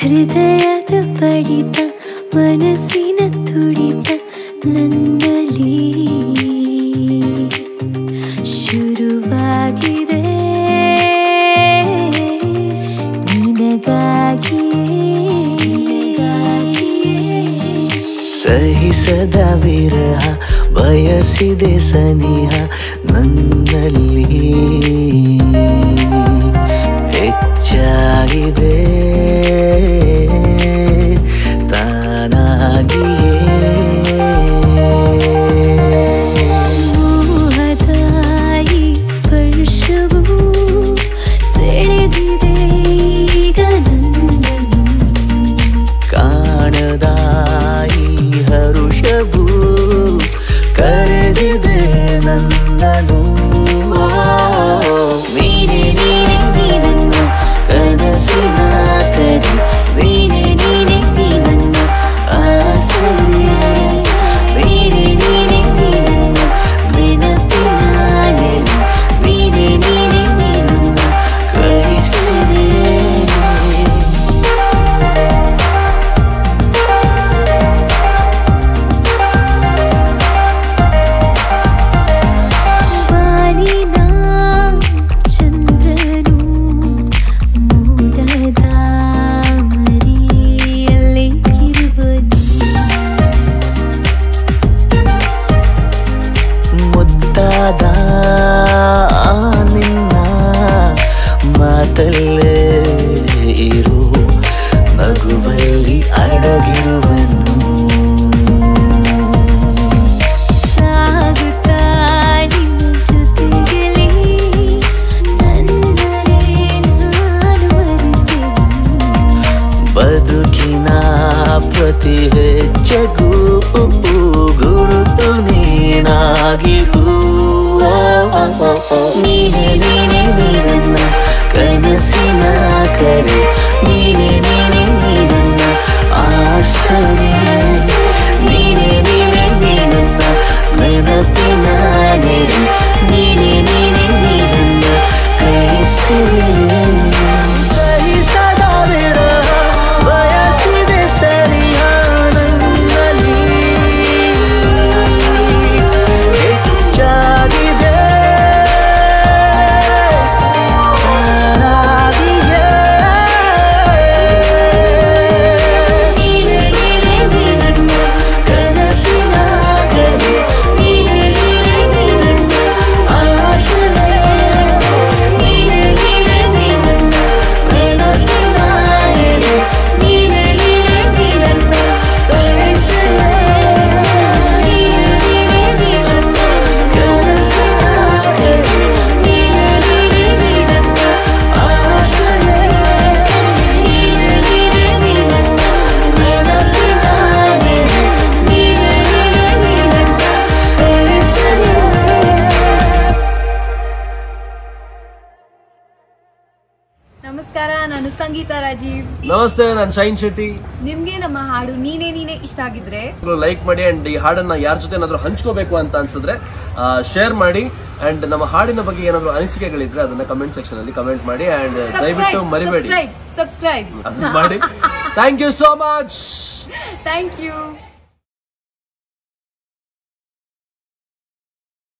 ಹೃದಯದ ಬಡಿತ ಮನಸ್ಸಿನ ತುಡಿತ ನನ್ನಲ್ಲಿ. ಶುರುವಾಗಿದೆ. ಸಹಿಸದ ವಿರಹ ಬಯಸಿದೆ ಸನಿಹ ನನ್ನಲ್ಲಿ. ಕರೆದಿದೆ ನನ್ನನು ಮಾತಲ್ಲೇ ಇರು. ನಗುವಲ್ಲಿ ಅಡಗಿರುವನು. ಬದುಕಿನ ಪ್ರತಿ ಹೆಚ್ಚಗೂ ಗುರುತು ನೀನಾಗಿರು. Need ನಮಸ್ಕಾರ ನಾನು ಸಂಗೀತ ರಾಜೀವ್. ನಮಸ್ತೆ ನಾನು ಶೈನ್ ಶೆಟ್ಟಿ. ನಿಮ್ಗೆ ನಮ್ಮ ಹಾಡು ನೀನೇ ನೀನೇ ಇಷ್ಟ ಆಗಿದ್ರೆ? ಲೈಕ್ ಮಾಡಿ ಅಂಡ್ ಈ ಹಾಡನ್ನ ಯಾರ ಜೊತೆ ಏನಾದ್ರು ಹಂಚ್ಕೋಬೇಕು ಅಂತ ಅನ್ಸಿದ್ರೆ ಶೇರ್ ಮಾಡಿ ಅಂಡ್ ನಮ್ಮ ಹಾಡಿನ ಬಗ್ಗೆ ಏನಾದ್ರು ಅನಿಸಿಕೆಗಳಿದ್ರೆ ಅದನ್ನ ಕಮೆಂಟ್ ಸೆಕ್ಷನ್ ಅಲ್ಲಿ ಕಮೆಂಟ್ ಮಾಡಿ ಅಂಡ್ ದಯವಿಟ್ಟು ಮರಿಬೇಡಿ. ಸಬ್ಸ್ಕ್ರೈಬ್ ಮಾಡಿ. Thank you so much thank you